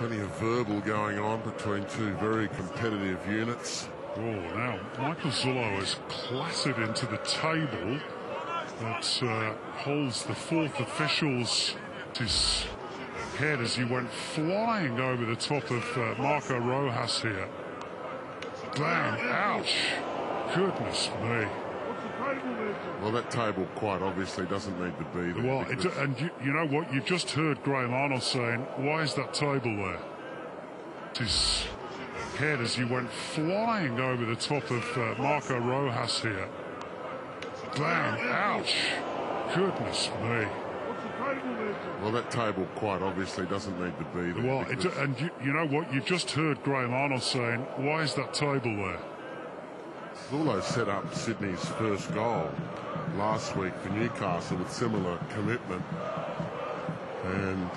Plenty of verbal going on between two very competitive units. Oh, now Michael Zullo has clattered into the table that uh, holds the fourth official's his head as he went flying over the top of uh, Marco Rojas here. Bang! Ouch! Goodness me. Well, that table quite obviously doesn't need to be there. Well, it, and you, you, know what? You've just heard Graham Arnold saying, why is that table there? His head as he went flying over the top of uh, Marco Rojas here. Bang! Ouch! Goodness me. Well, that table quite obviously doesn't need to be there. Well, it, and you, you, know what? You've just heard Graham Arnold saying, why is that table there? Zullo set up Sydney's first goal last week for Newcastle with similar commitment. And